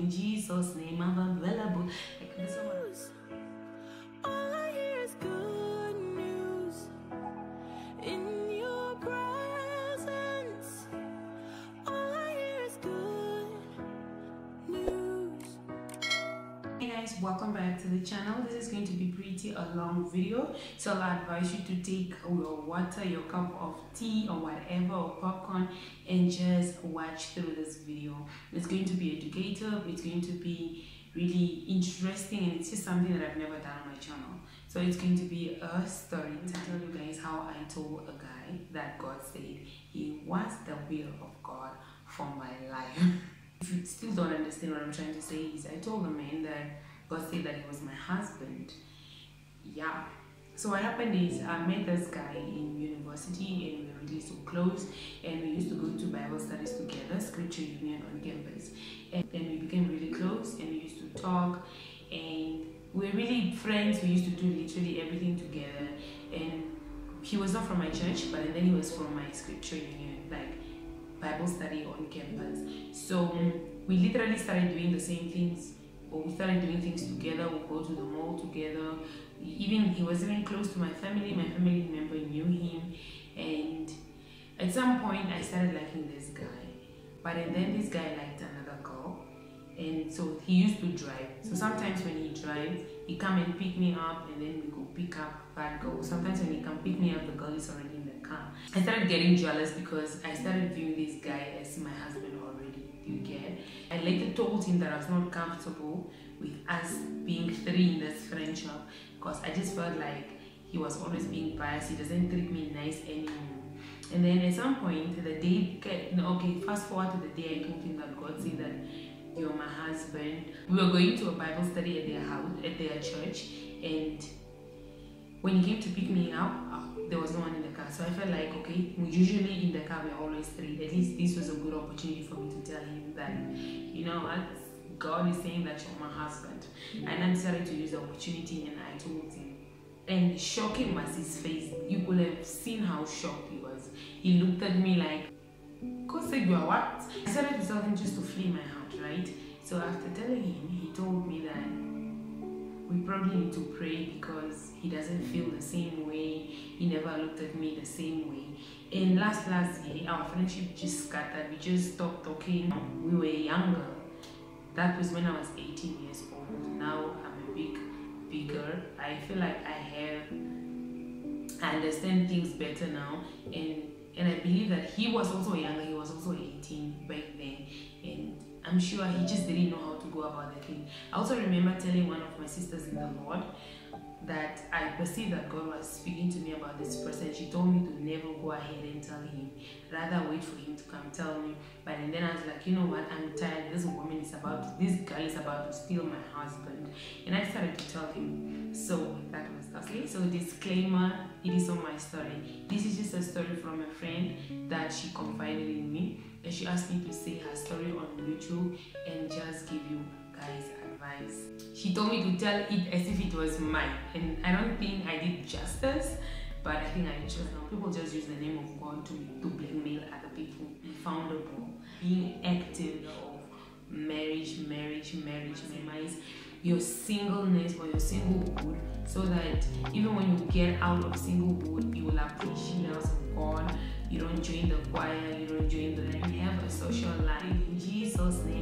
in Jesus' name. I'm available. Guys, welcome back to the channel. This is going to be pretty a long video, so I advise you to take your water, your cup of tea or whatever, or popcorn, and just watch through this video. It's going to be educative. It's going to be really interesting, and it's just something that I've never done on my channel. So it's going to be a story to tell you guys how I told a guy that God said he was the will of God for my life. still don't understand what I'm trying to say, is I told the man that God said that he was my husband. Yeah. So what happened is I met this guy in university and we were really so close and we used to go to Bible studies together, scripture union on campus. And then we became really close and we used to talk and we were really friends. We used to do literally everything together and he was not from my church, but then he was from my scripture union, like Bible study on campus. So we literally started doing the same things, or we started doing things together. We go to the mall together. Even he was even close to my family. My family member knew him, and at some point I started liking this guy. But then this guy liked another girl, and so he used to drive. So sometimes when he drives, he come and pick me up, and then we go pick up that girl. Sometimes when he come pick me up, the girl is already I started getting jealous because I started viewing this guy as my husband already. You get? I later told him that I was not comfortable with us being three in this friendship because I just felt like he was always being biased. He doesn't treat me nice anymore. And then at some point, the day, okay, fast forward to the day I told him that God said that you're my husband. We were going to a Bible study at their house, at their church, and when he came to pick me up, uh, there was no one in the car. So I felt like, okay, we usually in the car we're always three. At least this was a good opportunity for me to tell him that, you know, what, God is saying that you're my husband. And I decided to use the opportunity and I told him. And shocking was his face. You could have seen how shocked he was. He looked at me like, God said you are what? I decided to tell him just to flee my heart, right? So after telling him, he told me that we probably need to pray because he doesn't feel the same way. He never looked at me the same way. And last last year, our friendship just scattered. We just stopped talking. We were younger. That was when I was 18 years old. Now I'm a big, bigger. I feel like I have, I understand things better now. And and I believe that he was also younger. He was also 18 back then. And I'm sure he just didn't know go about the thing. I also remember telling one of my sisters in the Lord that I perceived that God was speaking to me about this person. She told me to never go ahead and tell him, rather wait for him to come tell me. But and then I was like, you know what? I'm tired. This woman is about, this girl is about to steal my husband. And I started to tell him. So that was okay. So disclaimer: it is on my story. This is just a story from a friend that she confided in me, and she asked me to say her story on YouTube and just give you guys advice. She told me to tell it as if it was mine, and I don't think I did justice. But I think I just know people just use the name of God to, to blackmail other people. Be foundable, being active of marriage, marriage, marriage, minimize your singleness or your singlehood so that even when you get out of singlehood, you will appreciate the house of God. You don't join the choir, you don't join the you have a social life. In Jesus' name,